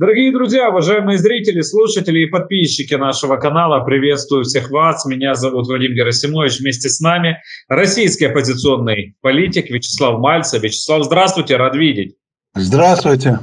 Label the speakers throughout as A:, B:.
A: Дорогие друзья, уважаемые зрители, слушатели и подписчики нашего канала, приветствую всех вас. Меня зовут Вадим Герасимович. Вместе с нами российский оппозиционный политик Вячеслав Мальцев. Вячеслав, здравствуйте, рад видеть.
B: Здравствуйте.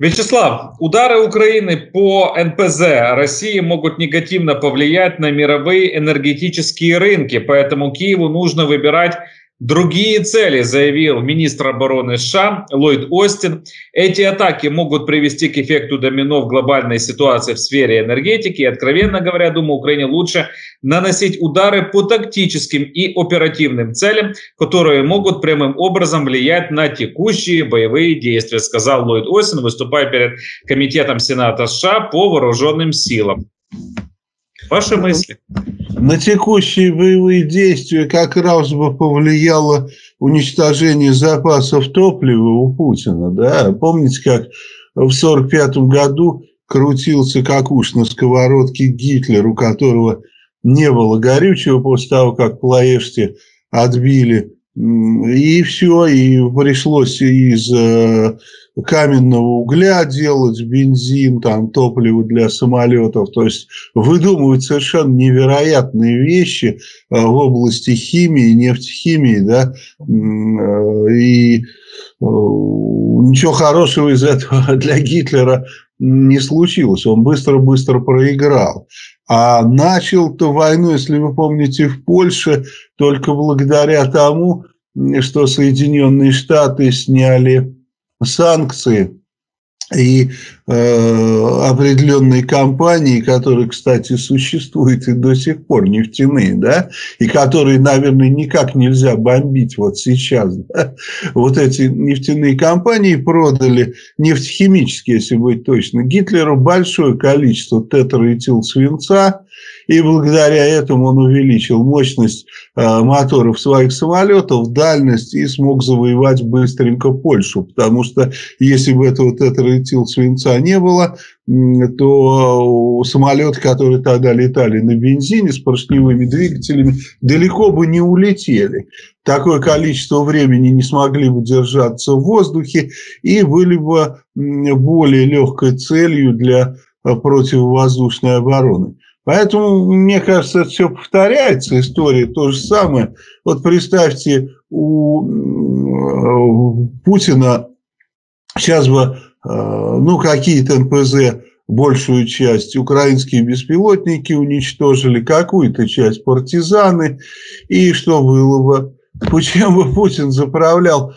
A: Вячеслав, удары Украины по НПЗ России могут негативно повлиять на мировые энергетические рынки, поэтому Киеву нужно выбирать Другие цели, заявил министр обороны США Ллойд Остин. Эти атаки могут привести к эффекту домино в глобальной ситуации в сфере энергетики. И, откровенно говоря, думаю, Украине лучше наносить удары по тактическим и оперативным целям, которые могут прямым образом влиять на текущие боевые действия, сказал Ллойд Остин, выступая перед Комитетом Сената США по вооруженным силам. Ваши мысли?
B: На текущие боевые действия как раз бы повлияло уничтожение запасов топлива у Путина. Да? Помните, как в 1945 году крутился как уж на сковородке Гитлер, у которого не было горючего после того, как Плоешти отбили. И все, и пришлось из э, каменного угля делать, бензин, там, топливо для самолетов. То есть выдумывать совершенно невероятные вещи э, в области химии, нефтехимии, да, э, и э, ничего хорошего из этого для Гитлера не случилось. Он быстро-быстро проиграл. А начал-то войну, если вы помните, в Польше только благодаря тому, что Соединенные Штаты сняли санкции и э, определенные компании, которые, кстати, существуют и до сих пор, нефтяные, да, и которые, наверное, никак нельзя бомбить вот сейчас. Да? Вот эти нефтяные компании продали нефтехимические, если быть точно, Гитлеру большое количество тетраэтилсвинца, и благодаря этому он увеличил мощность э, моторов своих самолетов, дальность и смог завоевать быстренько Польшу. Потому что если бы этого тетраэтил свинца не было, то самолеты, которые тогда летали на бензине с поршневыми двигателями, далеко бы не улетели. Такое количество времени не смогли бы держаться в воздухе и были бы более легкой целью для э, противовоздушной обороны. Поэтому, мне кажется, все повторяется, история то же самое. Вот представьте, у Путина сейчас бы, э, ну, какие-то НПЗ, большую часть украинские беспилотники уничтожили, какую-то часть партизаны, и что было бы? Чем бы Путин заправлял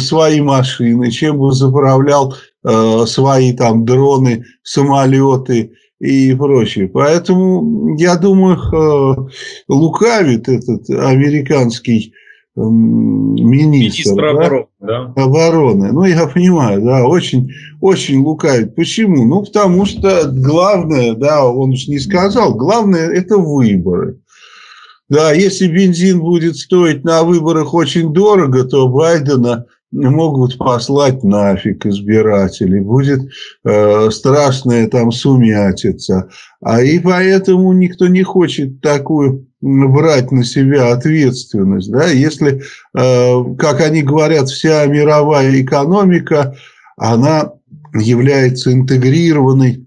B: свои машины, чем бы заправлял э, свои там дроны, самолеты, и прочее. Поэтому, я думаю, лукавит этот американский министр, министр да? обороны, да? обороны. Ну, я понимаю, да, очень, очень лукавит. Почему? Ну, потому что главное, да, он же не сказал, главное это выборы. Да, если бензин будет стоить на выборах очень дорого, то Байдена могут послать нафиг избирателей, будет э, страшная там сумятица. А и поэтому никто не хочет такую брать на себя ответственность. Да? Если, э, как они говорят, вся мировая экономика, она является интегрированной,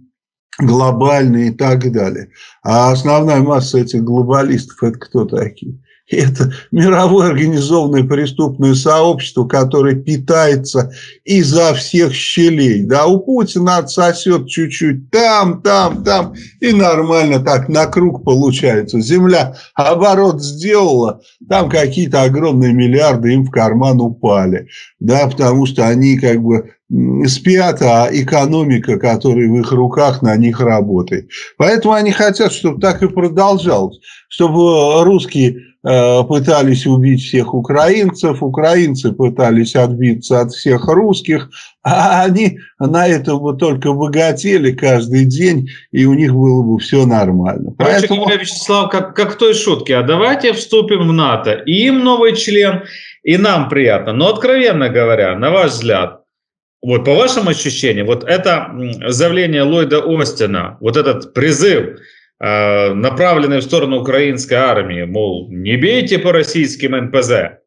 B: глобальной и так далее. А основная масса этих глобалистов – это кто такие? Это мировое организованное преступное сообщество, которое питается изо всех щелей. Да, у Путина отсосет чуть-чуть там, там, там, и нормально так на круг получается. Земля оборот сделала, там какие-то огромные миллиарды им в карман упали. Да, потому что они как бы спят, а экономика, которая в их руках, на них работает. Поэтому они хотят, чтобы так и продолжалось. Чтобы русские пытались убить всех украинцев, украинцы пытались отбиться от всех русских, а они на этом бы только богатели каждый день, и у них было бы все нормально.
A: Короче Поэтому... говоря, Вячеслав, как, как в той шутке, а давайте вступим в НАТО, и им новый член, и нам приятно. Но откровенно говоря, на ваш взгляд, вот по вашим ощущениям, вот это заявление Ллойда Остина, вот этот призыв – Э, направленные в сторону украинской армии, мол, не бейте по российским НПЗ.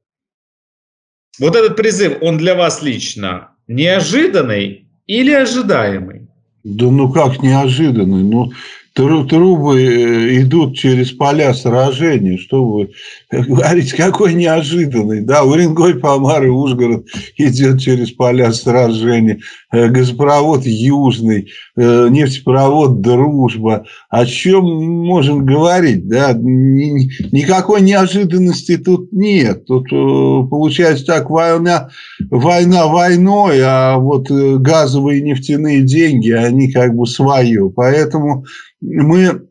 A: Вот этот призыв, он для вас лично неожиданный или ожидаемый?
B: Да ну как неожиданный? Ну, трубы э, идут через поля сражений, что вы говорите, какой неожиданный, да, Уренгой, Помар и Ужгород идет через поля сражений, э, газопровод Южный, э, нефтепровод Дружба, о чем можем говорить, да, никакой неожиданности тут нет, тут получается так, война, война войной, а вот газовые нефтяные деньги, они как бы свое, поэтому мы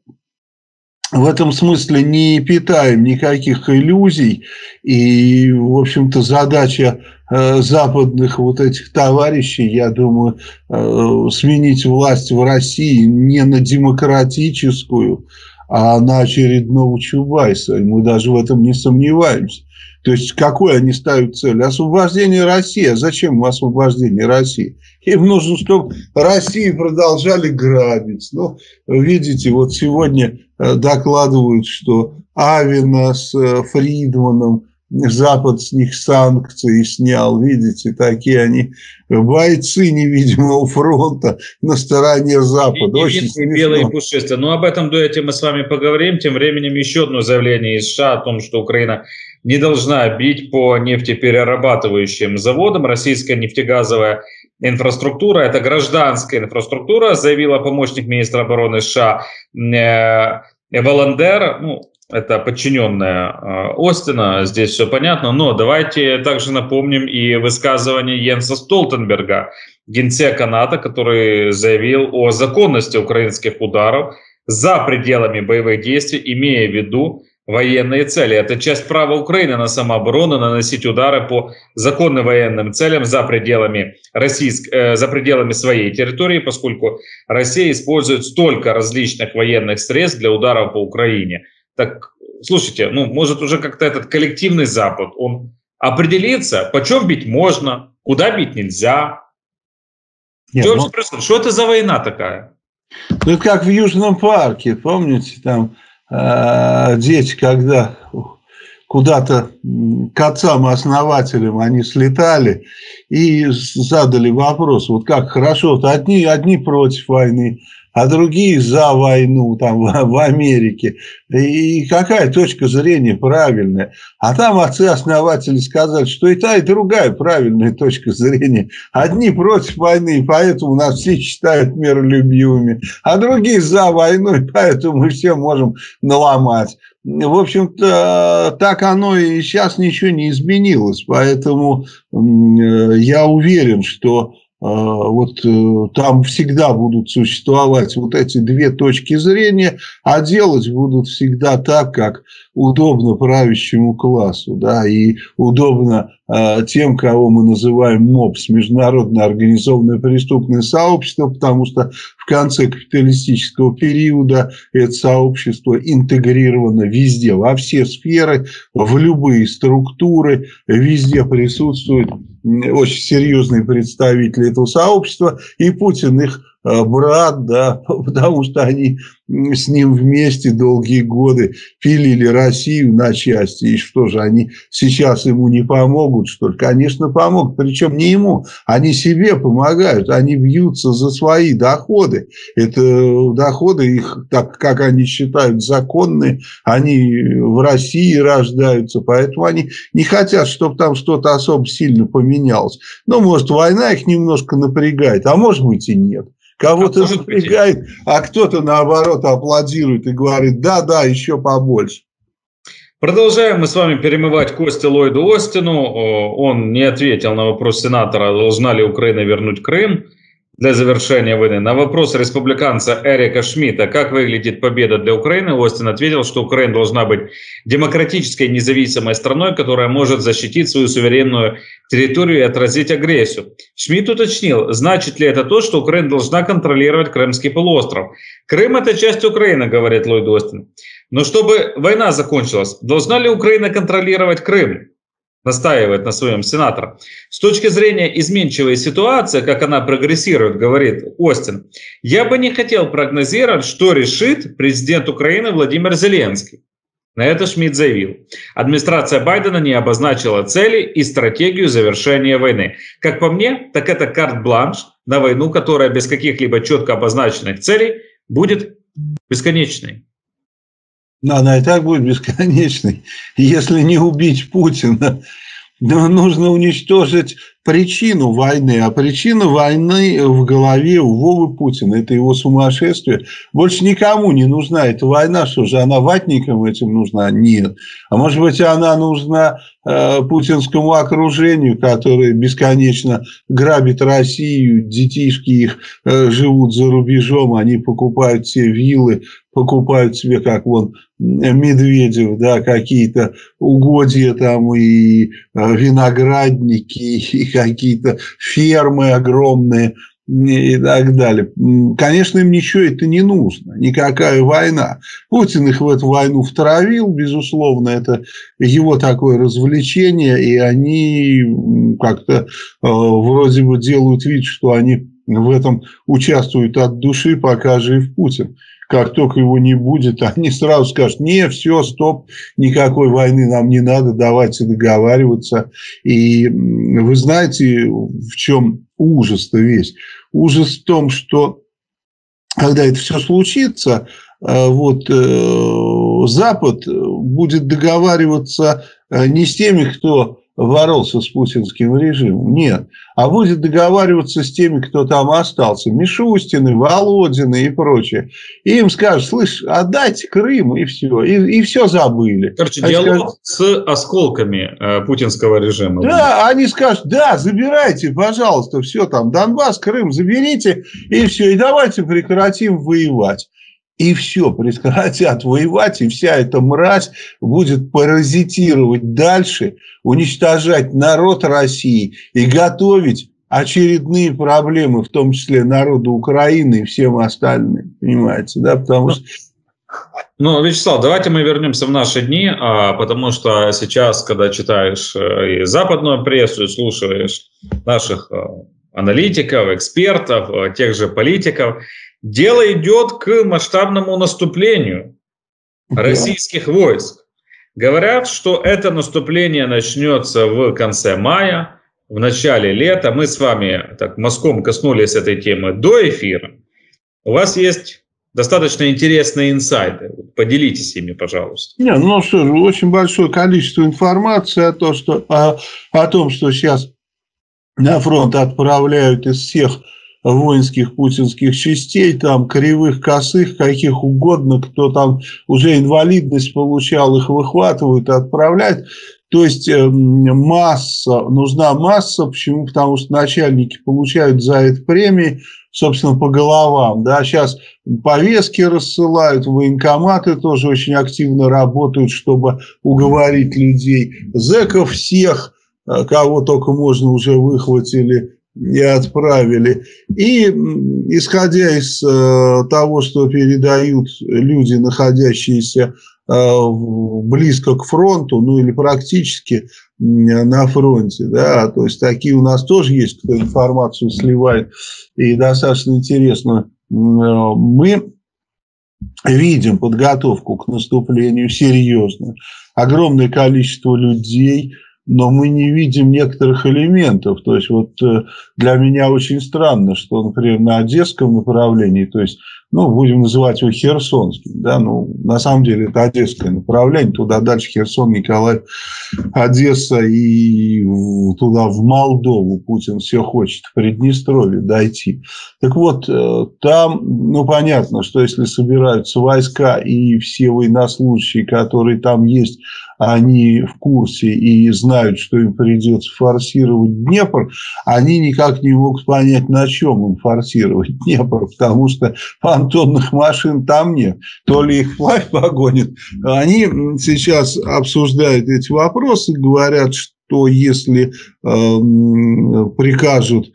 B: в этом смысле не питаем никаких иллюзий. И, в общем-то, задача э, западных вот этих товарищей, я думаю, э, сменить власть в России не на демократическую, а на очередного Чубайса. И мы даже в этом не сомневаемся. То есть, какой они ставят цель? Освобождение России. А зачем освобождение России? Им нужно, чтобы Россию продолжали грабить. Ну, видите, вот сегодня э, докладывают, что Авина с э, Фридманом, Запад с них санкции снял. Видите, такие они бойцы невидимого фронта на стороне Запада. И,
A: Очень и белые пушистые. Но об этом дуэте мы с вами поговорим. Тем временем еще одно заявление из США о том, что Украина не должна бить по нефтеперерабатывающим заводам. Российская нефтегазовая инфраструктура, это гражданская инфраструктура, заявила помощник министра обороны США э, Воландер, ну, это подчиненная э, Остина, здесь все понятно, но давайте также напомним и высказывание Йенса Столтенберга, генсека НАТО, который заявил о законности украинских ударов за пределами боевых действий, имея в виду военные цели. Это часть права Украины на самооборону, наносить удары по законным военным целям за пределами, российск, э, за пределами своей территории, поскольку Россия использует столько различных военных средств для ударов по Украине. Так, слушайте, ну, может уже как-то этот коллективный Запад, он определится, почем бить можно, куда бить нельзя. Нет, что, ну... что это за война такая?
B: Ну, как в Южном парке, помните, там Э, дети, когда куда-то к отцам-основателям они слетали и задали вопрос, вот как хорошо, вот одни, одни против войны, а другие за войну там в Америке. И какая точка зрения правильная? А там отцы-основатели сказали, что и та, и другая правильная точка зрения. Одни против войны, поэтому нас все считают миролюбивыми, а другие за войну, и поэтому мы все можем наломать. В общем-то, так оно и сейчас ничего не изменилось. Поэтому я уверен, что вот э, там всегда будут существовать вот эти две точки зрения, а делать будут всегда так, как удобно правящему классу, да, и удобно э, тем, кого мы называем МОПС, Международное организованное преступное сообщество, потому что в конце капиталистического периода это сообщество интегрировано везде, во все сферы, в любые структуры, везде присутствуют очень серьезные представители этого сообщества, и Путин их брат, да, потому что они с ним вместе долгие годы пилили Россию на части. И что же, они сейчас ему не помогут, что ли? Конечно, помогут. Причем не ему, они себе помогают. Они бьются за свои доходы. Это доходы их, так как они считают, законные. Они в России рождаются. Поэтому они не хотят, чтобы там что-то особо сильно поменялось. Ну, может, война их немножко напрягает, а может быть и нет. Кого-то напрягает, а кто-то наоборот аплодирует и говорит, да, да, еще побольше.
A: Продолжаем мы с вами перемывать кости Ллойду Остину. Он не ответил на вопрос сенатора, должна ли Украина вернуть Крым для завершения войны. На вопрос республиканца Эрика Шмидта, как выглядит победа для Украины, Остин ответил, что Украина должна быть демократической независимой страной, которая может защитить свою суверенную территорию и отразить агрессию. Шмидт уточнил, значит ли это то, что Украина должна контролировать Крымский полуостров. Крым – это часть Украины, говорит Ллойд Остин. Но чтобы война закончилась, должна ли Украина контролировать Крым? Настаивает на своем сенатор. С точки зрения изменчивой ситуации, как она прогрессирует, говорит Остин, я бы не хотел прогнозировать, что решит президент Украины Владимир Зеленский. На это Шмидт заявил. Администрация Байдена не обозначила цели и стратегию завершения войны. Как по мне, так это карт-бланш на войну, которая без каких-либо четко обозначенных целей будет бесконечной.
B: Она и так будет бесконечной. Если не убить Путина, но нужно уничтожить причину войны. А причина войны в голове у Вовы Путина. Это его сумасшествие. Больше никому не нужна эта война. Что же, она ватникам этим нужна? Нет. А может быть, она нужна путинскому окружению, которое бесконечно грабит Россию. Детишки их э, живут за рубежом. Они покупают все виллы, покупают себе, как вон Медведев, да, какие-то угодья там и э, виноградники, и какие-то фермы огромные и так далее. Конечно, им ничего это не нужно, никакая война. Путин их в эту войну втравил, безусловно, это его такое развлечение, и они как-то э, вроде бы делают вид, что они в этом участвуют от души, пока жив Путин как только его не будет, они сразу скажут, не, все, стоп, никакой войны нам не надо, давайте договариваться. И вы знаете, в чем ужас-то весь? Ужас в том, что когда это все случится, э, вот э, Запад будет договариваться э, не с теми, кто боролся с путинским режимом. Нет. А будет договариваться с теми, кто там остался. Мишустины, Володины и прочее. И им скажут, слышь, отдайте Крым, и все. И, и все забыли.
A: Короче, они диалог скажут, с осколками э, путинского режима.
B: Да, они скажут, да, забирайте, пожалуйста, все там, Донбасс, Крым, заберите, и все. И давайте прекратим воевать и все, прекратят воевать, и вся эта мразь будет паразитировать дальше, уничтожать народ России и готовить очередные проблемы, в том числе народу Украины и всем остальным, понимаете, да, потому что
A: ну, Вячеслав, давайте мы вернемся в наши дни, а, потому что сейчас, когда читаешь э, и западную прессу, и слушаешь наших э, аналитиков, экспертов, э, тех же политиков, Дело идет к масштабному наступлению российских войск. Говорят, что это наступление начнется в конце мая, в начале лета. Мы с вами так мазком коснулись этой темы до эфира. У вас есть достаточно интересные инсайды. Поделитесь ими, пожалуйста.
B: Не, ну что же, очень большое количество информации о том, что, о, о том, что сейчас на фронт отправляют из всех воинских путинских частей, там кривых, косых, каких угодно, кто там уже инвалидность получал, их выхватывают и отправляют. То есть эм, масса, нужна масса, почему? Потому что начальники получают за это премии, собственно, по головам. Да? Сейчас повестки рассылают, военкоматы тоже очень активно работают, чтобы уговорить людей. Зеков всех, э, кого только можно, уже выхватили и отправили. И исходя из э, того, что передают люди, находящиеся э, близко к фронту, ну или практически на фронте, да, то есть такие у нас тоже есть, кто информацию сливает, и достаточно интересно, э, мы видим подготовку к наступлению серьезно, огромное количество людей – но мы не видим некоторых элементов. То есть вот э, для меня очень странно, что, например, на Одесском направлении, то есть, ну, будем называть его Херсонским, да, ну, на самом деле это Одесское направление, туда дальше Херсон, Николаев, Одесса и туда в Молдову Путин все хочет, в Приднестровье дойти. Так вот, э, там, ну, понятно, что если собираются войска и все военнослужащие, которые там есть, они в курсе и знают, что им придется форсировать Днепр, они никак не могут понять, на чем им форсировать Днепр, потому что понтонных машин там нет. То ли их вплавь погонят. Они сейчас обсуждают эти вопросы, говорят, что если э, прикажут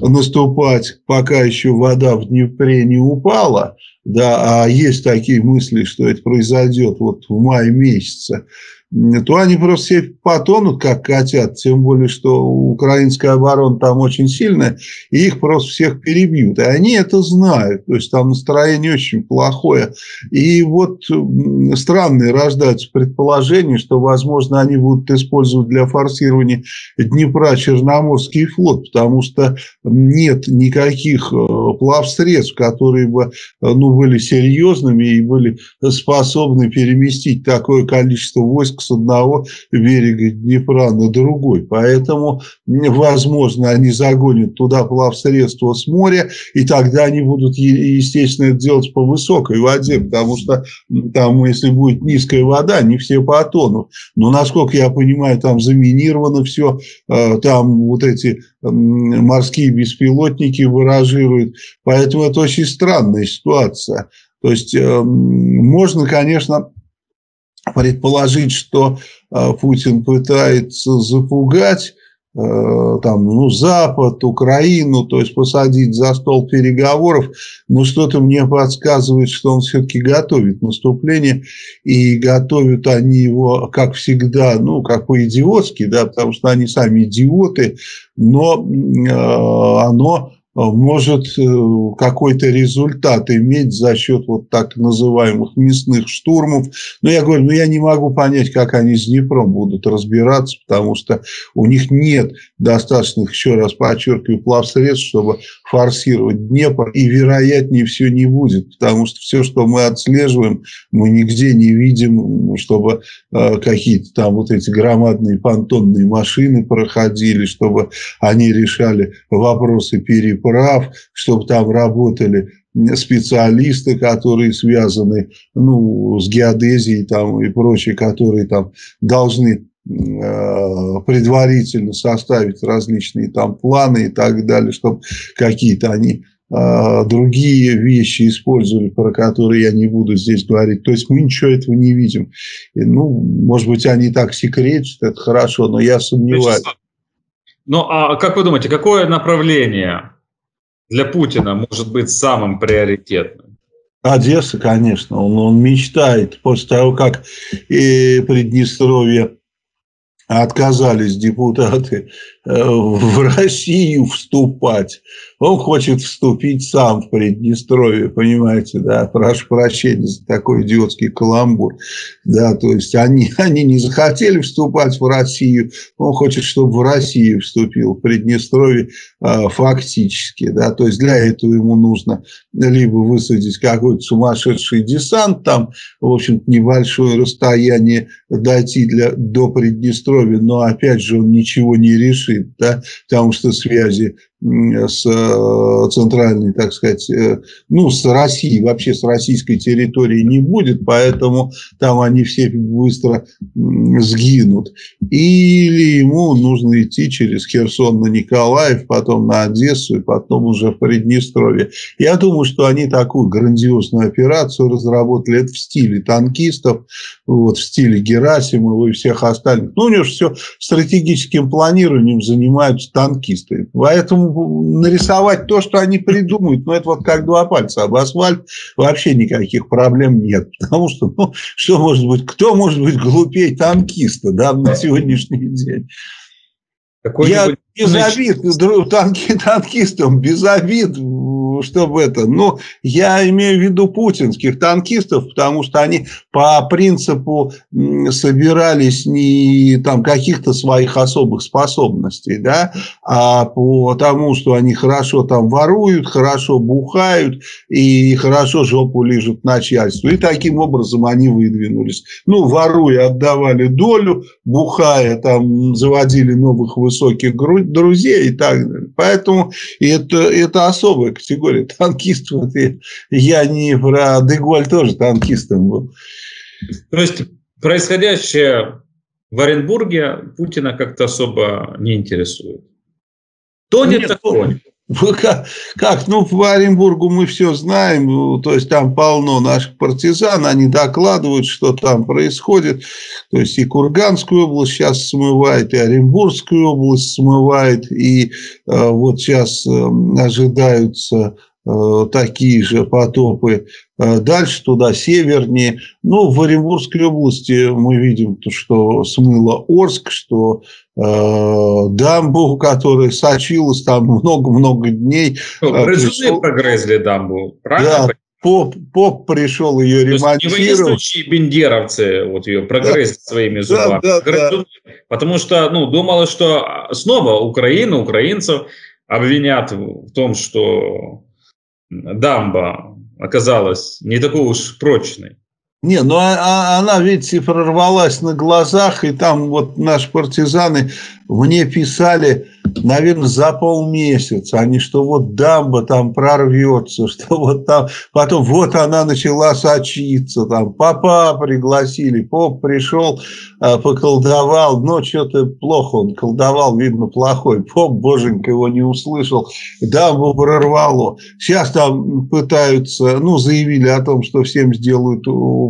B: наступать, пока еще вода в Днепре не упала, да, а есть такие мысли, что это произойдет вот в мае месяце, то они просто все потонут, как котят, тем более, что украинская оборона там очень сильная, и их просто всех перебьют. И они это знают, то есть там настроение очень плохое. И вот странные рождаются предположения, что, возможно, они будут использовать для форсирования Днепра Черноморский флот, потому что нет никаких э, плавсредств, которые бы ну, были серьезными и были способны переместить такое количество войск с одного берега Днепра на другой. Поэтому, возможно, они загонят туда плавсредства с моря, и тогда они будут, естественно, это делать по высокой воде, потому что там, если будет низкая вода, не все потонут. Но, насколько я понимаю, там заминировано все, э, там вот эти морские беспилотники выражируют. Поэтому это очень странная ситуация. То есть, э, можно, конечно, предположить, что э, Путин пытается запугать э, там, ну, Запад, Украину, то есть посадить за стол переговоров, но что-то мне подсказывает, что он все-таки готовит наступление, и готовят они его, как всегда, ну, как по-идиотски, да, потому что они сами идиоты, но э, оно может э, какой-то результат иметь за счет вот так называемых мясных штурмов. Но я говорю, ну я не могу понять, как они с Днепром будут разбираться, потому что у них нет достаточных, еще раз подчеркиваю, плавсредств, чтобы форсировать Днепр, и вероятнее все не будет, потому что все, что мы отслеживаем, мы нигде не видим, чтобы э, какие-то там вот эти громадные понтонные машины проходили, чтобы они решали вопросы переправки прав, чтобы там работали специалисты, которые связаны ну, с геодезией там, и прочие, которые там должны э, предварительно составить различные там планы и так далее, чтобы какие-то они э, другие вещи использовали, про которые я не буду здесь говорить. То есть мы ничего этого не видим. И, ну, может быть, они так секретят, это хорошо, но я сомневаюсь.
A: Ну, а как вы думаете, какое направление для Путина может быть самым приоритетным?
B: Одесса, конечно. Он, он мечтает после того, как и Приднестровье отказались депутаты в Россию вступать. Он хочет вступить сам в Приднестровье, понимаете, да, прошу прощения за такой идиотский каламбур, да, то есть они, они не захотели вступать в Россию, он хочет, чтобы в Россию вступил, в Приднестровье э, фактически, да, то есть для этого ему нужно либо высадить какой-то сумасшедший десант, там, в общем небольшое расстояние дойти для, до Приднестровья, но опять же он ничего не решит, да, потому что связи с э, центральной, так сказать, э, ну, с Россией, вообще с российской территорией не будет, поэтому там они все быстро сгинут. Или ему нужно идти через Херсон на Николаев, потом на Одессу и потом уже в Приднестровье. Я думаю, что они такую грандиозную операцию разработали. Это в стиле танкистов, вот, в стиле Герасимова и всех остальных. Ну, у него же все стратегическим планированием занимаются танкисты. Поэтому нарисовать то, что они придумают, ну, это вот как два пальца об асфальт, вообще никаких проблем нет. Потому что, ну, что может быть, кто может быть глупее танкиста, да, на сегодняшний день? Я без обид, танки, танкистам без обид, чтобы это. Но я имею в виду путинских танкистов, потому что они по принципу собирались не там каких-то своих особых способностей, да, а по тому, что они хорошо там воруют, хорошо бухают и хорошо жопу лежат начальству. И таким образом они выдвинулись. Ну, воруя отдавали долю, бухая там заводили новых высоких друзей и так далее. Поэтому это, это особая категория танкистов. Я не про Деголь тоже танкистом был.
A: То есть происходящее в Оренбурге Путина как-то особо не интересует.
B: Тонет Нет, так тонет. Как, как? Ну, по Оренбургу мы все знаем, ну, то есть там полно наших партизан, они докладывают, что там происходит. То есть и Курганскую область сейчас смывает, и Оренбургскую область смывает, и э, вот сейчас э, ожидаются э, такие же потопы. Э, дальше туда севернее. Ну, в Оренбургской области мы видим, что смыло Орск, что дамбу, которая сочилась там много-много дней.
A: Ну, пришел... прогрызли дамбу, правильно?
B: Да, Поп, Поп пришел ее То ремонтировать. Не
A: военнослужащие бендеровцы вот ее прогрызли да. своими зубами. Да, да, да. Потому что, ну, думала, что снова Украину, украинцев обвинят в том, что дамба оказалась не такой уж прочной.
B: Не, ну а, а, она, видите, прорвалась на глазах, и там вот наши партизаны мне писали, наверное, за полмесяца, они что вот дамба там прорвется, что вот там, потом вот она начала сочиться, там папа пригласили, поп пришел, а, поколдовал, но что-то плохо он колдовал, видно, плохой, поп, боженька, его не услышал, дамбу прорвало. Сейчас там пытаются, ну, заявили о том, что всем сделают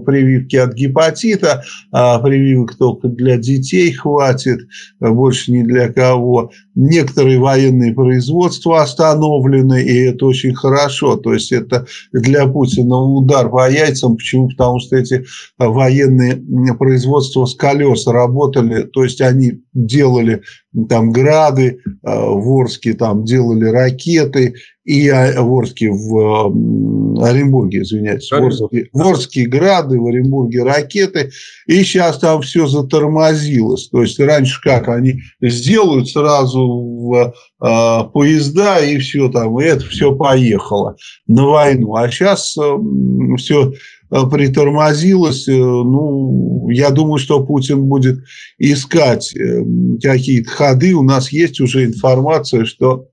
B: прививки от гепатита, а прививок только для детей хватит, больше не для кого. Некоторые военные производства остановлены, и это очень хорошо. То есть это для Путина удар по яйцам. Почему? Потому что эти военные производства с колес работали, то есть они делали там грады, э, в Орске там делали ракеты, и в Орске, в Оренбурге, извиняюсь, в Орске, в Орске грады, в Оренбурге ракеты, и сейчас там все затормозилось. То есть раньше как, они сделают сразу в, э, поезда, и все там, и это все поехало на войну. А сейчас э, все притормозилось. Ну, я думаю, что Путин будет искать э, какие-то ходы. У нас есть уже информация, что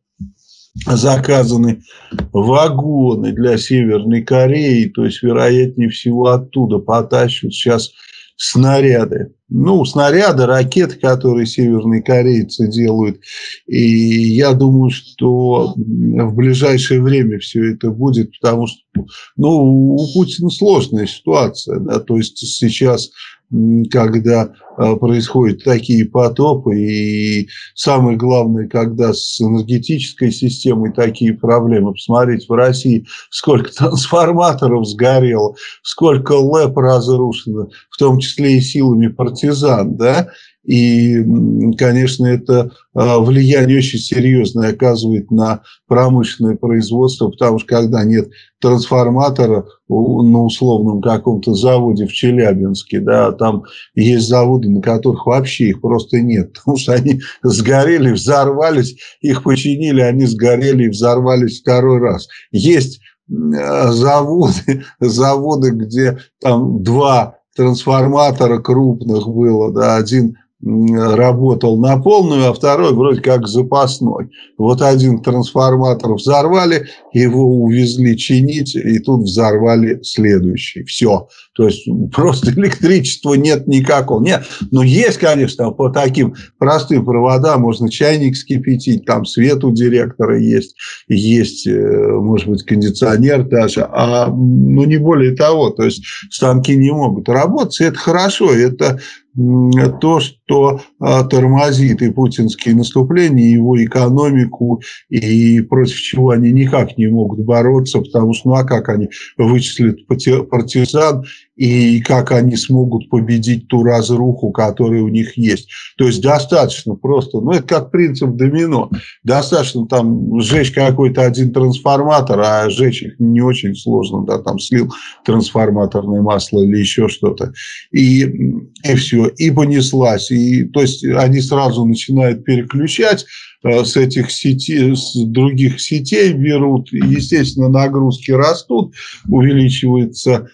B: заказаны вагоны для Северной Кореи, то есть, вероятнее всего, оттуда потащат сейчас снаряды. Ну, снаряды, ракеты, которые северные корейцы делают. И я думаю, что в ближайшее время все это будет, потому что ну, у Путина сложная ситуация. Да? То есть сейчас когда а, происходят такие потопы, и самое главное, когда с энергетической системой такие проблемы. Посмотрите, в России сколько трансформаторов сгорело, сколько ЛЭП разрушено, в том числе и силами партизан, да, и, конечно, это а, влияние очень серьезное оказывает на промышленное производство, потому что когда нет трансформатора на условном каком-то заводе в Челябинске, да, там есть заводы, на которых вообще их просто нет, потому что они сгорели, взорвались, их починили, они сгорели и взорвались второй раз. Есть заводы, заводы, где там два трансформатора крупных было, да, один работал на полную, а второй вроде как запасной. Вот один трансформатор взорвали, его увезли чинить, и тут взорвали следующий. Все. То есть просто электричества нет никакого. Нет, ну есть, конечно, по таким простым проводам можно чайник скипятить, там свет у директора есть, есть, э, может быть, кондиционер даже, а ну не более того. То есть станки не могут работать, и это хорошо, это то, что а, тормозит и путинские наступления, и его экономику, и против чего они никак не могут бороться, потому что, ну а как они вычислят партизан, и как они смогут победить ту разруху, которая у них есть. То есть достаточно просто, ну это как принцип домино, достаточно там сжечь какой-то один трансформатор, а сжечь их не очень сложно, да, там слил трансформаторное масло или еще что-то, и, и все, и понеслась, и то есть они сразу начинают переключать, э, с этих сетей, с других сетей берут, естественно, нагрузки растут, увеличивается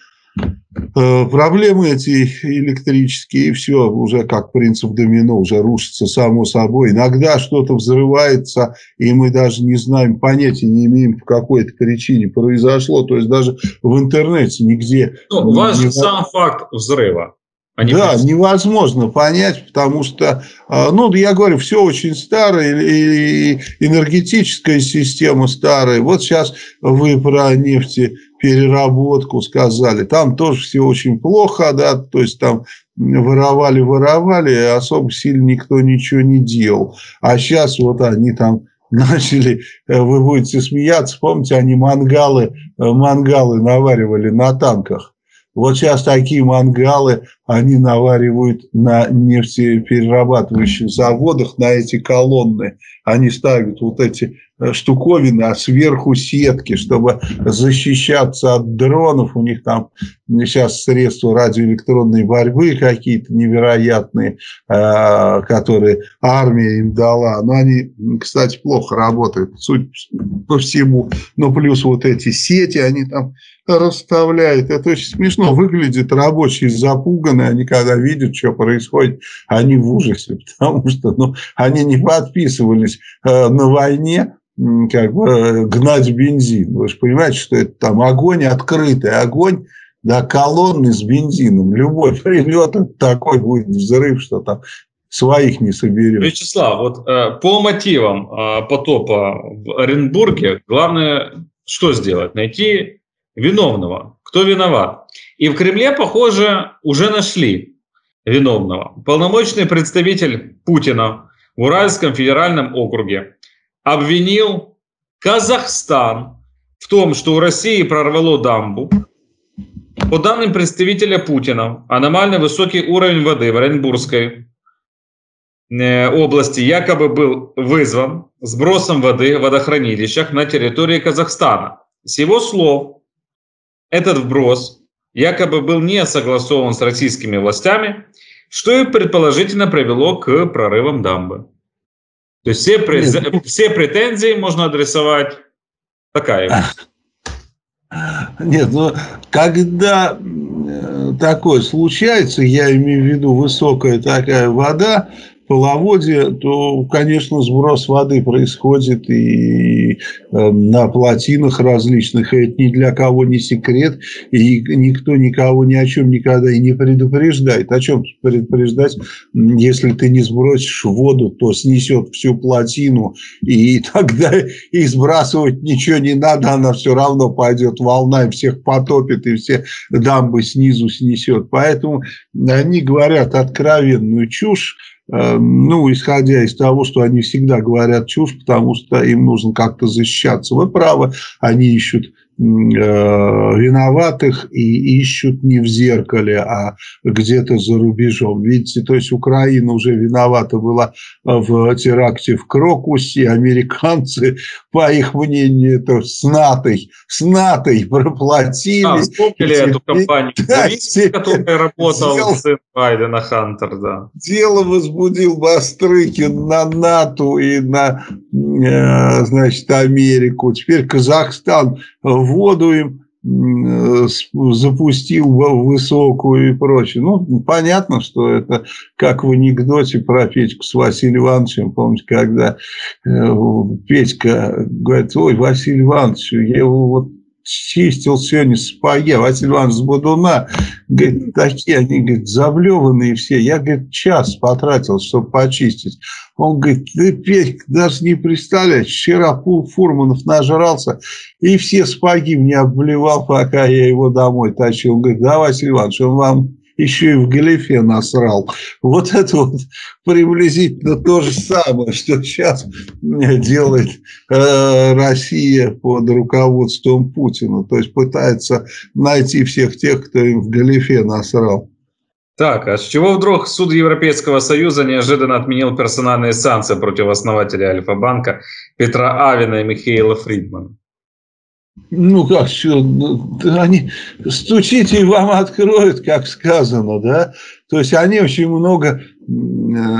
B: проблемы эти электрические, и все уже как принцип домино, уже рушится само собой. Иногда что-то взрывается, и мы даже не знаем, понятия не имеем, по какой-то причине произошло. То есть даже в интернете нигде...
A: Ну, важен не... сам факт взрыва.
B: А да, просто... невозможно понять, потому что, а, ну, я говорю, все очень старое, и энергетическая система старая. Вот сейчас вы про нефтепереработку сказали, там тоже все очень плохо, да, то есть там воровали, воровали, особо сильно никто ничего не делал. А сейчас вот они там начали, вы будете смеяться, помните, они мангалы, мангалы наваривали на танках. Вот сейчас такие мангалы, они наваривают на нефтеперерабатывающих заводах, на эти колонны. Они ставят вот эти э, штуковины, а сверху сетки, чтобы защищаться от дронов. У них там сейчас средства радиоэлектронной борьбы какие-то невероятные, э, которые армия им дала. Но они, кстати, плохо работают, суть по всему. Но плюс вот эти сети, они там расставляет. Это очень смешно выглядит. Рабочие запуганы, они когда видят, что происходит, они в ужасе, потому что ну, они не подписывались э, на войне как бы э, гнать бензин. Вы же понимаете, что это там огонь открытый, огонь да, колонны с бензином. Любой прилет, такой будет взрыв, что там своих не соберем.
A: Вячеслав, вот э, по мотивам э, потопа в Оренбурге главное что сделать? Найти виновного. Кто виноват? И в Кремле, похоже, уже нашли виновного. Полномочный представитель Путина в Уральском федеральном округе обвинил Казахстан в том, что у России прорвало дамбу. По данным представителя Путина, аномально высокий уровень воды в Оренбургской э, области якобы был вызван сбросом воды в водохранилищах на территории Казахстана. С его слов, этот вброс якобы был не согласован с российскими властями, что и предположительно привело к прорывам дамбы. То есть все, през... все претензии можно адресовать такая.
B: Нет, ну когда э, такое случается, я имею в виду высокая такая вода, половодье, то, конечно, сброс воды происходит и э, на плотинах различных, и это ни для кого не секрет, и никто никого ни о чем никогда и не предупреждает. О чем предупреждать, если ты не сбросишь воду, то снесет всю плотину, и тогда и сбрасывать ничего не надо, она все равно пойдет волна и всех потопит, и все дамбы снизу снесет. Поэтому они говорят откровенную чушь, ну, исходя из того, что они всегда говорят чушь, потому что им нужно как-то защищаться. Вы правы, они ищут виноватых и ищут не в зеркале, а где-то за рубежом. Видите, то есть Украина уже виновата была в теракте в Крокусе, американцы, по их мнению, это с НАТО, с НАТО проплатили. А,
A: вспомнили эти, эту компанию, да, которая работал дело, сын Байдена Хантер, да.
B: Дело возбудил Бастрыкин на НАТО и на, э, значит, Америку. Теперь Казахстан воду им э, запустил высокую и прочее. Ну, понятно, что это как в анекдоте про Петьку с Василием Ивановичем. Помните, когда э, Петька говорит, ой, Василий Иванович, я его вот чистил сегодня сапоги, Василий Иванович с Бодуна, говорит, такие они, говорит, заблеванные все. Я, говорит, час потратил, чтобы почистить. Он говорит, ты, Петька, даже не представляешь, вчера Пул Фурманов нажрался и все сапоги мне обливал, пока я его домой тащил. Он говорит, да, Василий Иванович, он вам еще и в галифе насрал. Вот это вот приблизительно то же самое, что сейчас делает э, Россия под руководством Путина. То есть пытается найти всех тех, кто им в галифе насрал.
A: Так, а с чего вдруг суд Европейского Союза неожиданно отменил персональные санкции против основателя Альфа-банка Петра Авина и Михаила Фридмана?
B: Ну, как что, ну, они стучите и вам откроют, как сказано, да? То есть они очень много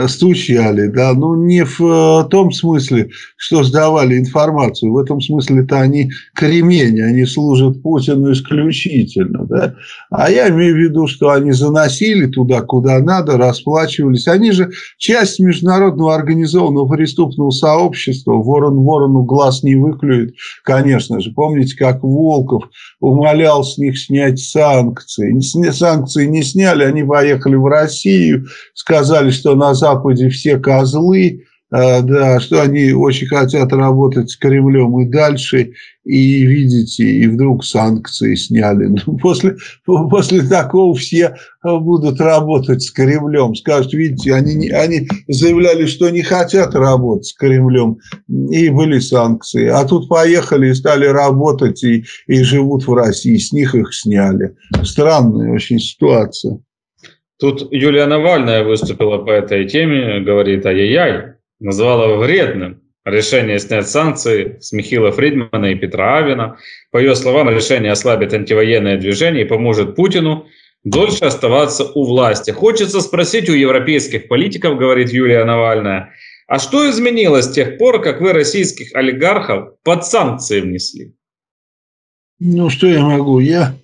B: стучали, да, ну не в э, том смысле, что сдавали информацию, в этом смысле-то они кремень, они служат Путину исключительно, да, а я имею в виду, что они заносили туда, куда надо, расплачивались, они же часть международного организованного преступного сообщества, ворон ворону глаз не выклюет, конечно же, помните, как Волков умолял с них снять санкции, санкции не сняли, они поехали в Россию, сказали, сказали, что на Западе все козлы, а, да, что они очень хотят работать с Кремлем и дальше, и видите, и вдруг санкции сняли. Ну, после, после такого все будут работать с Кремлем. Скажут, видите, они, они заявляли, что не хотят работать с Кремлем, и были санкции. А тут поехали и стали работать, и, и живут в России, с них их сняли. Странная очень ситуация.
A: Тут Юлия Навальная выступила по этой теме, говорит, ай-яй-яй, назвала вредным. Решение снять санкции с Михила Фридмана и Петра Авина. По ее словам, решение ослабит антивоенное движение и поможет Путину дольше оставаться у власти. Хочется спросить у европейских политиков, говорит Юлия Навальная, а что изменилось с тех пор, как вы российских олигархов под санкции внесли?
B: Ну, что я могу? Я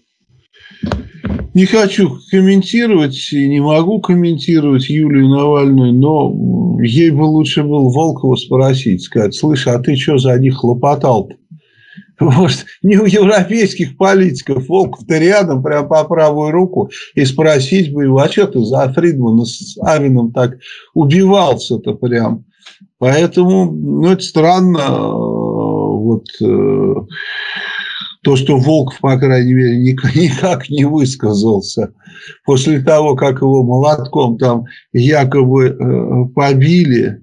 B: не хочу комментировать и не могу комментировать Юлию Навальную, но ей бы лучше было Волкова спросить, сказать, слышь, а ты что за них хлопотал-то? Может, не у европейских политиков, Волков-то рядом, прям по правую руку, и спросить бы его, а что ты за Фридмана с Авином так убивался-то прям? Поэтому, ну, это странно, э, вот э, то, что Волков, по крайней мере, никак не высказался после того, как его молотком там якобы э, побили,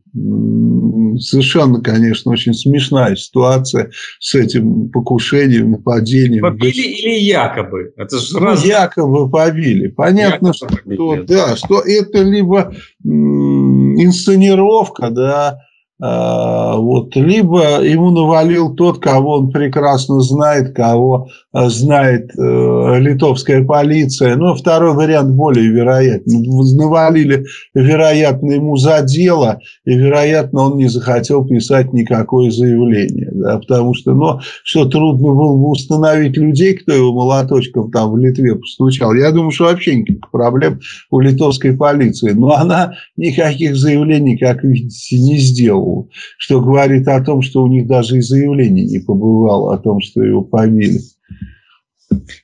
B: совершенно, конечно, очень смешная ситуация с этим покушением, нападением.
A: Побили или якобы?
B: Это же ну, раз... якобы побили. Понятно, якобы что, побили. Да, что это либо инсценировка, да, вот, либо ему навалил тот, кого он прекрасно знает, кого а, знает э, литовская полиция. Но второй вариант более вероятный. Навалили, вероятно, ему за дело, и, вероятно, он не захотел писать никакое заявление. Да, потому что, ну, что трудно было бы установить людей, кто его молоточком там в Литве постучал. Я думаю, что вообще никаких проблем у литовской полиции. Но она никаких заявлений, как видите, не сделала что говорит о том, что у них даже и заявление не побывало о том, что его побили.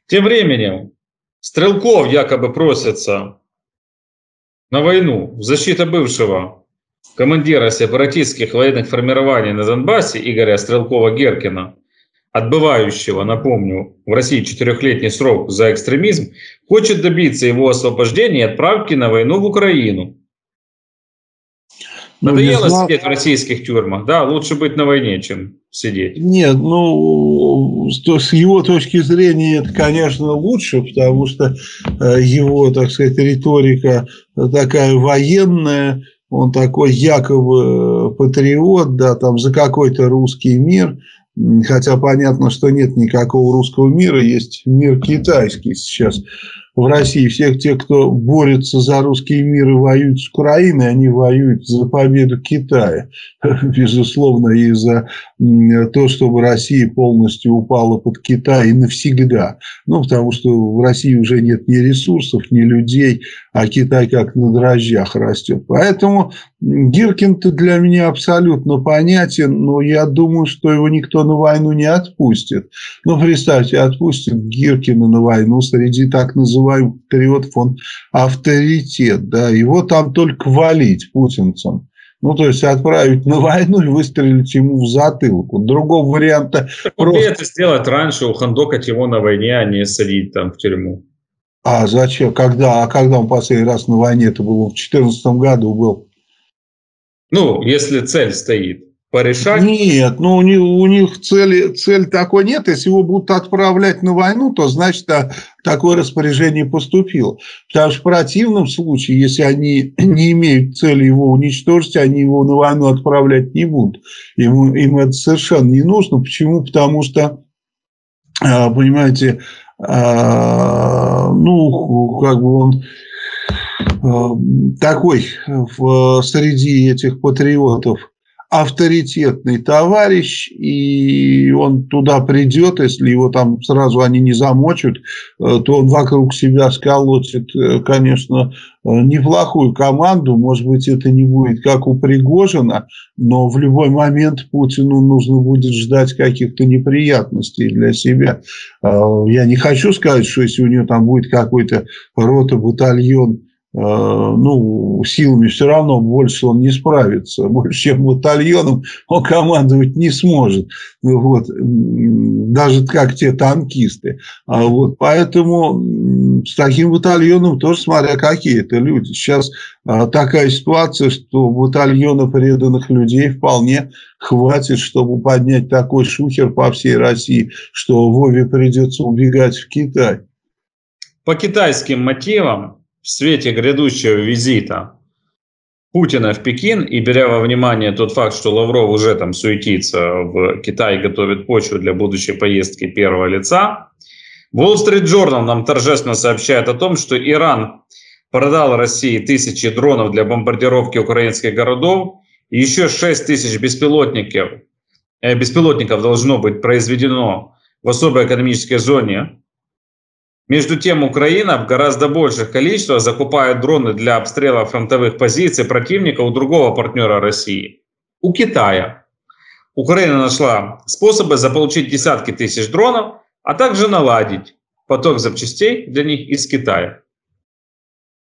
A: Тем временем Стрелков якобы просится на войну в защиту бывшего командира сепаратистских военных формирований на Донбассе Игоря Стрелкова-Геркина, отбывающего, напомню, в России четырехлетний срок за экстремизм, хочет добиться его освобождения и отправки на войну в Украину. Ну, Надоело ну, сидеть в российских тюрьмах, да? Лучше быть на войне, чем сидеть.
B: Нет, ну, с его точки зрения это, конечно, лучше, потому что э, его, так сказать, риторика такая военная, он такой якобы патриот, да, там за какой-то русский мир, хотя понятно, что нет никакого русского мира, есть мир китайский сейчас в России, всех тех, кто борется за русский мир и воюет с Украиной, они воюют за победу Китая, безусловно, и за то, чтобы Россия полностью упала под Китай навсегда. Ну, потому что в России уже нет ни ресурсов, ни людей, а Китай как на дрожжах растет. Поэтому Гиркин-то для меня абсолютно понятен, но я думаю, что его никто на войну не отпустит. Ну, представьте, отпустит Гиркина на войну среди так называемых патриотов, он авторитет, да, его там только валить путинцам. Ну, то есть, отправить на войну и выстрелить ему в затылку. Другого варианта...
A: Так просто... это сделать раньше, ухандокать его на войне, а не садить там в тюрьму.
B: А зачем? Когда? А когда он последний раз на войне? Это было в 2014 году был.
A: Ну, если цель стоит порешать?
B: Нет, ну у них, у них цели, цель такой нет. Если его будут отправлять на войну, то значит а, такое распоряжение поступило. Потому что в противном случае, если они не имеют цели его уничтожить, они его на войну отправлять не будут. Им, им это совершенно не нужно. Почему? Потому что, а, понимаете, ну, как бы он такой в, среди этих патриотов авторитетный товарищ, и он туда придет, если его там сразу они не замочат, э, то он вокруг себя сколотит, э, конечно, э, неплохую команду. Может быть, это не будет как у Пригожина, но в любой момент Путину нужно будет ждать каких-то неприятностей для себя. Я не хочу сказать, что если у него там будет какой-то рота, батальон ну, силами все равно больше он не справится. Больше, чем батальоном он командовать не сможет. Вот. Даже как те танкисты. А вот. Поэтому с таким батальоном тоже, смотря какие это люди. Сейчас а, такая ситуация, что батальона преданных людей вполне хватит, чтобы поднять такой шухер по всей России, что Вове придется убегать в Китай.
A: По китайским мотивам в свете грядущего визита Путина в Пекин и беря во внимание тот факт, что Лавров уже там суетится в Китае, готовит почву для будущей поездки первого лица, Wall Street Journal нам торжественно сообщает о том, что Иран продал России тысячи дронов для бомбардировки украинских городов, и еще 6 тысяч беспилотников, э, беспилотников должно быть произведено в особой экономической зоне между тем, Украина в гораздо больших количествах закупает дроны для обстрела фронтовых позиций противника у другого партнера России, у Китая. Украина нашла способы заполучить десятки тысяч дронов, а также наладить поток запчастей для них из Китая.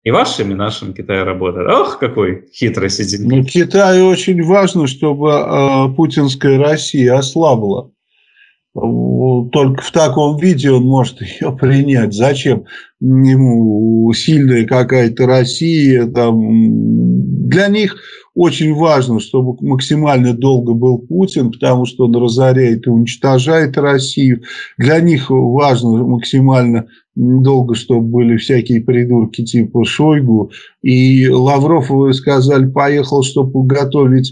A: И вашим, и нашим Китай работает. Ох, какой хитрый Си
B: Ну, Китаю очень важно, чтобы э, путинская Россия ослабла только в таком виде он может ее принять. Зачем ему сильная какая-то Россия? Там, для них очень важно, чтобы максимально долго был Путин, потому что он разоряет и уничтожает Россию. Для них важно максимально долго, чтобы были всякие придурки типа Шойгу. И Лавров, вы сказали, поехал, чтобы готовить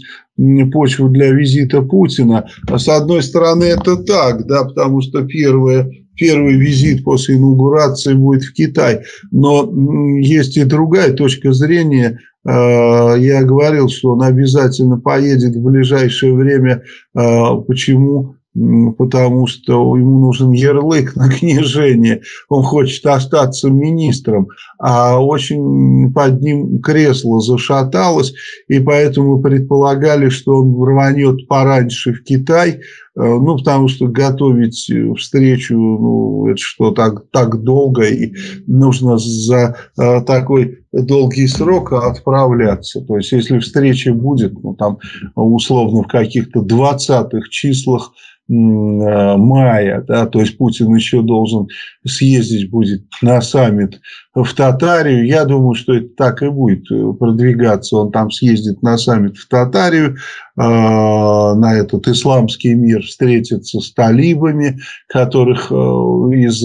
B: почву для визита Путина. А с одной стороны, это так, да, потому что первое, первый визит после инаугурации будет в Китай. Но есть и другая точка зрения. А, я говорил, что он обязательно поедет в ближайшее время. А, почему? Потому что ему нужен ярлык на княжение, он хочет остаться министром, а очень под ним кресло зашаталось, и поэтому предполагали, что он рванет пораньше в Китай, э, ну, потому что готовить встречу, ну, это что, так, так долго, и нужно за э, такой долгий срок отправляться. То есть, если встреча будет, ну, там, условно, в каких-то 20-х числах Э, мая, да, то есть Путин еще должен съездить будет на саммит в Татарию. Я думаю, что это так и будет э, продвигаться. Он там съездит на саммит в Татарию, на этот исламский мир встретится с талибами, которых э, из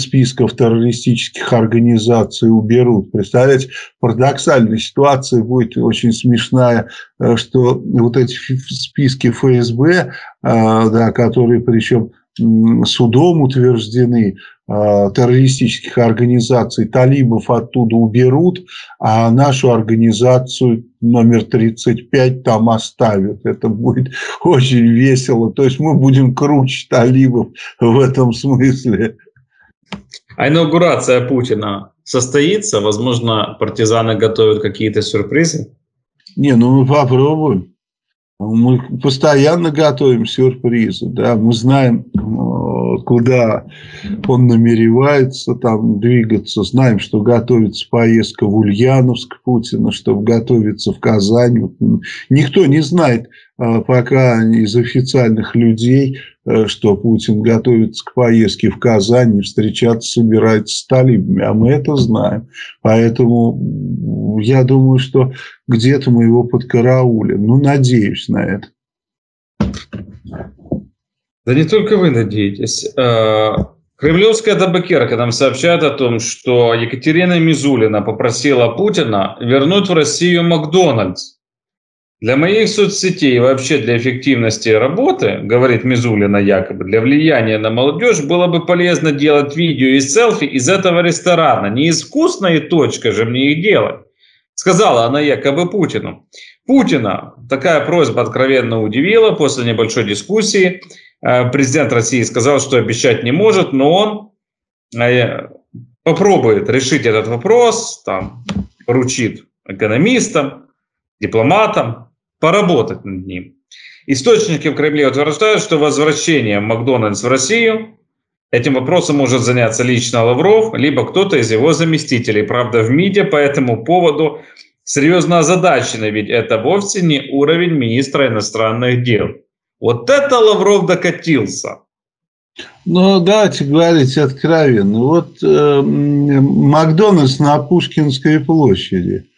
B: списков террористических организаций уберут. Представляете, парадоксальная ситуация будет очень смешная, э, что вот эти списки ФСБ, э, да, которые причем судом утверждены, э, террористических организаций, талибов оттуда уберут, а нашу организацию номер 35 там оставят. Это будет очень весело. То есть мы будем круче талибов в этом смысле.
A: А инаугурация Путина состоится? Возможно, партизаны готовят какие-то сюрпризы?
B: Не, ну мы попробуем. Мы постоянно готовим сюрпризы, да, мы знаем, э, куда он намеревается там двигаться, знаем, что готовится поездка в Ульяновск Путина, чтобы готовиться в Казань. Никто не знает э, пока из официальных людей, э, что Путин готовится к поездке в Казань и встречаться собирается с талибами, а мы это знаем. Поэтому я думаю, что где-то мы его подкараулим. Ну, надеюсь на это.
A: Да не только вы надеетесь. А, кремлевская табакерка нам сообщает о том, что Екатерина Мизулина попросила Путина вернуть в Россию Макдональдс. Для моих соцсетей и вообще для эффективности работы, говорит Мизулина якобы, для влияния на молодежь было бы полезно делать видео и селфи из этого ресторана. Не из вкусной точка же мне их делать. Сказала она якобы Путину. Путина такая просьба откровенно удивила после небольшой дискуссии. Э, президент России сказал, что обещать не может, но он э, попробует решить этот вопрос, там, поручит экономистам, дипломатам поработать над ним. Источники в Кремле утверждают, что возвращение Макдональдс в Россию Этим вопросом может заняться лично Лавров, либо кто-то из его заместителей. Правда, в МИДе по этому поводу серьезно озадачены, ведь это вовсе не уровень министра иностранных дел. Вот это Лавров докатился.
B: Ну, давайте говорить откровенно. Вот э, Макдональдс на Пушкинской площади.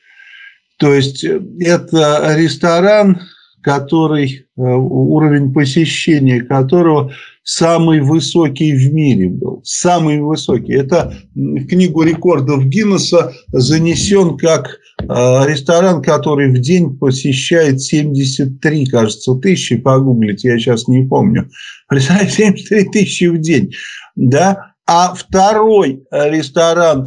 B: То есть, э, это ресторан, который, э, уровень посещения которого самый высокий в мире был. Самый высокий. Это в книгу рекордов Гиннесса занесен как э, ресторан, который в день посещает 73, кажется, тысячи. Погуглить, я сейчас не помню. Представляете, 73 тысячи в день. Да? А второй ресторан,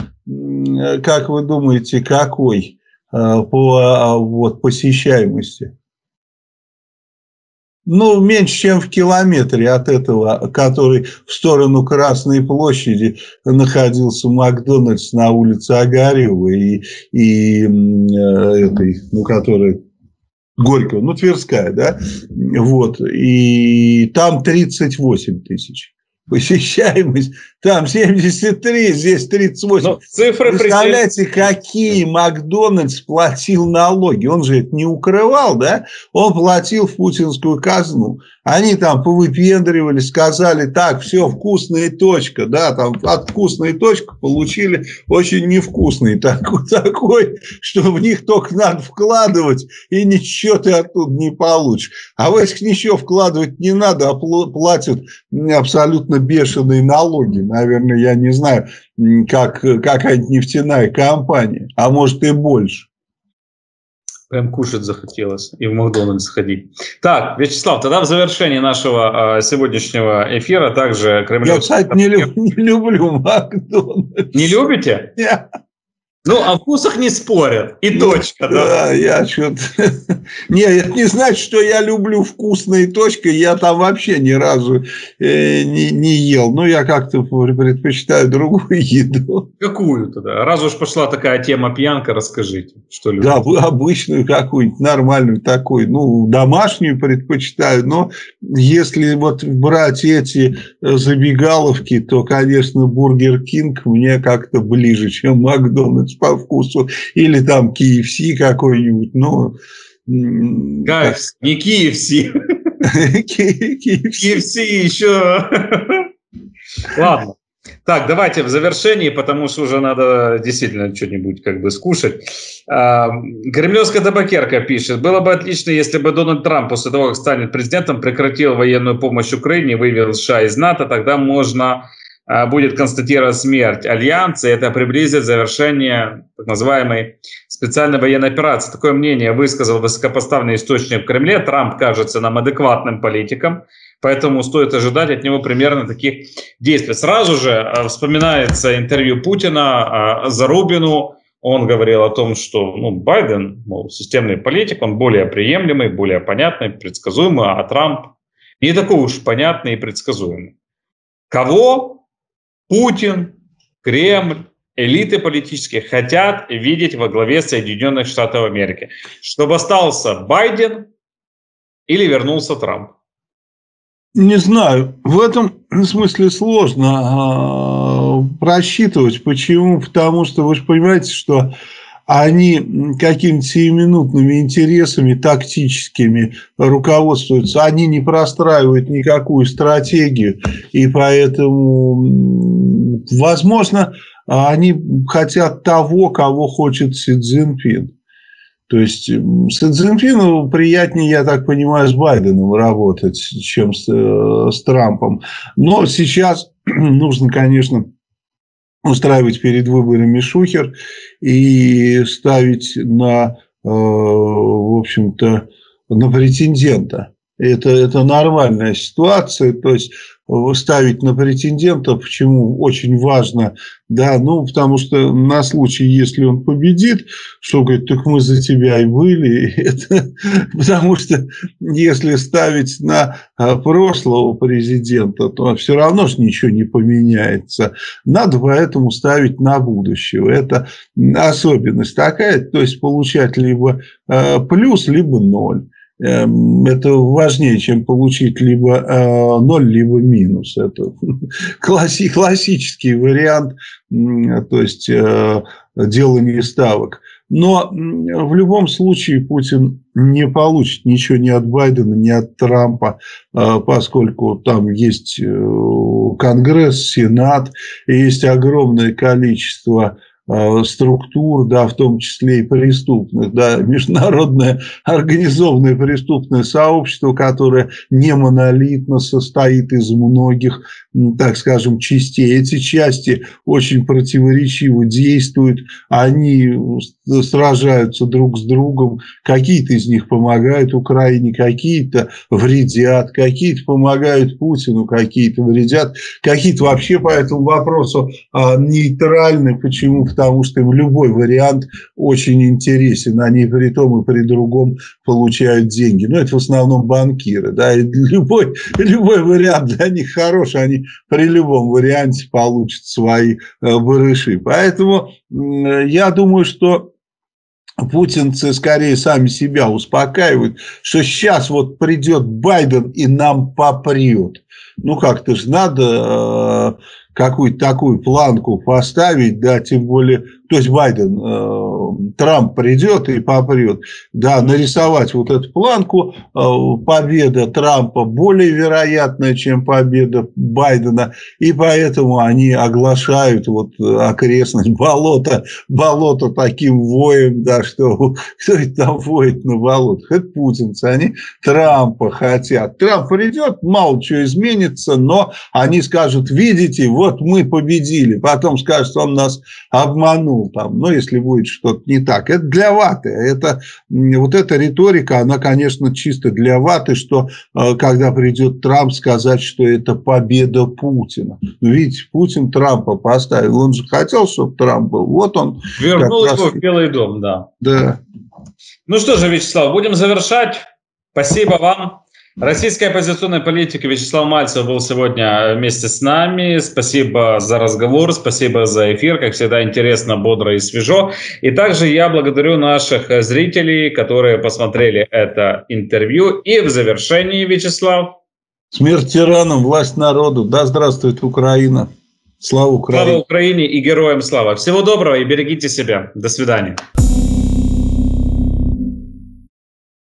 B: как вы думаете, какой э, по вот, посещаемости? Ну, меньше, чем в километре от этого, который в сторону Красной площади находился Макдональдс на улице Огарева и, и э, этой, ну, которая Горького, ну, Тверская, да, вот, и там 38 тысяч посещаемость, там 73, здесь 38. Но цифры Представляете, какие Макдональдс платил налоги? Он же это не укрывал, да? Он платил в путинскую казну. Они там повыпендривали, сказали, так, все, вкусная точка, да, там от вкусной точки получили очень невкусный, такой, такой, что в них только надо вкладывать, и ничего ты оттуда не получишь. А в этих ничего вкладывать не надо, а платят абсолютно бешеные налоги. Наверное, я не знаю, как какая-нибудь нефтяная компания, а может и больше.
A: Прям кушать захотелось и в Макдональдс ходить. Так, Вячеслав, тогда в завершении нашего э, сегодняшнего эфира также
B: Кремлевский... Я, кстати, не, люб, не люблю Макдональдс.
A: Не любите? Нет. Ну, о вкусах не спорят. И ну, точка. Да,
B: да я что-то... Не, это не значит, что я люблю вкусные точки. Я там вообще ни разу э, не, не ел. Ну, я как-то предпочитаю другую еду.
A: Какую тогда? Раз уж пошла такая тема пьянка, расскажите, что
B: любите. Да, обычную какую-нибудь, нормальную такую. Ну, домашнюю предпочитаю. Но если вот брать эти забегаловки, то, конечно, Бургер Кинг мне как-то ближе, чем Макдональдс по вкусу, или там KFC какой-нибудь, ну...
A: Гайс, не KFC. KFC еще... Ладно. Так, давайте в завершении, потому что уже надо действительно что-нибудь как бы скушать. А, Кремлевская табакерка пишет, было бы отлично, если бы Дональд Трамп после того, как станет президентом, прекратил военную помощь Украине, вывел США из НАТО, тогда можно будет констатировать смерть Альянса, и это приблизит завершение так называемой специальной военной операции. Такое мнение высказал высокопоставленный источник в Кремле. Трамп кажется нам адекватным политиком, поэтому стоит ожидать от него примерно таких действий. Сразу же а, вспоминается интервью Путина а, Зарубину. Он говорил о том, что ну, Байден, мол, системный политик, он более приемлемый, более понятный, предсказуемый, а Трамп не такой уж понятный и предсказуемый. Кого Путин, Кремль, элиты политические хотят видеть во главе Соединенных Штатов Америки, чтобы остался Байден или вернулся Трамп.
B: Не знаю, в этом смысле сложно а, просчитывать. Почему? Потому что вы же понимаете, что они какими-то сиюминутными интересами тактическими руководствуются, они не простраивают никакую стратегию, и поэтому, возможно, они хотят того, кого хочет Си Цзиньпин. То есть Си Цзиньпину приятнее, я так понимаю, с Байденом работать, чем с, э, с Трампом. Но сейчас нужно, конечно, устраивать перед выборами шухер и ставить на, э, в общем-то, на претендента. Это, это нормальная ситуация, то есть ставить на претендента, почему очень важно, да, ну, потому что на случай, если он победит, что говорит, так мы за тебя и были, это, потому что если ставить на а, прошлого президента, то все равно же ничего не поменяется. Надо поэтому ставить на будущего. Это особенность такая, то есть получать либо а, плюс, либо ноль. Эм, это важнее, чем получить либо э, ноль, либо минус. Это класси, классический вариант, то есть э, делания ставок. Но в любом случае Путин не получит ничего ни от Байдена, ни от Трампа, поскольку там есть Конгресс, Сенат, есть огромное количество Э, структур, да, в том числе и преступных, да, международное организованное преступное сообщество, которое не монолитно состоит из многих, так скажем, частей. Эти части очень противоречиво действуют, они сражаются друг с другом, какие-то из них помогают Украине, какие-то вредят, какие-то помогают Путину, какие-то вредят, какие-то вообще по этому вопросу а, нейтральны. Почему? Потому что им любой вариант очень интересен, они при том и при другом получают деньги. Но это в основном банкиры, да, и любой, любой вариант для них хороший, они при любом варианте получат свои э, барыши. Поэтому я думаю, что путинцы скорее сами себя успокаивают, что сейчас вот придет Байден и нам попрет. Ну, как-то же надо э, какую-то такую планку поставить, да, тем более, то есть Байден, э, Трамп придет и попрет, да, нарисовать вот эту планку, э, победа Трампа более вероятная, чем победа Байдена, и поэтому они оглашают вот окрестность болота, болото таким воем, да, что кто это там воет на болотах, это путинцы, они Трампа хотят. Трамп придет, мало чего изменится, но они скажут, видите, вот мы победили, потом скажут, он нас обманул, там, ну, если будет что-то не так. Это для ваты, это, вот эта риторика, она, конечно, чисто для ваты, что э, когда придет Трамп сказать, что это победа Путина. Ну, видите, Путин Трампа поставил, он же хотел, чтобы Трамп был, вот он.
A: Вернул его раз... в Белый дом, да.
B: Да.
A: Ну что же, Вячеслав, будем завершать. Спасибо вам. Российская оппозиционная политика Вячеслав Мальцев был сегодня вместе с нами. Спасибо за разговор, спасибо за эфир. Как всегда, интересно, бодро и свежо. И также я благодарю наших зрителей, которые посмотрели это интервью. И в завершении, Вячеслав.
B: Смерть тиранам, власть народу. Да здравствует Украина. Слава Украине.
A: Слава Украине и героям слава. Всего доброго и берегите себя. До свидания.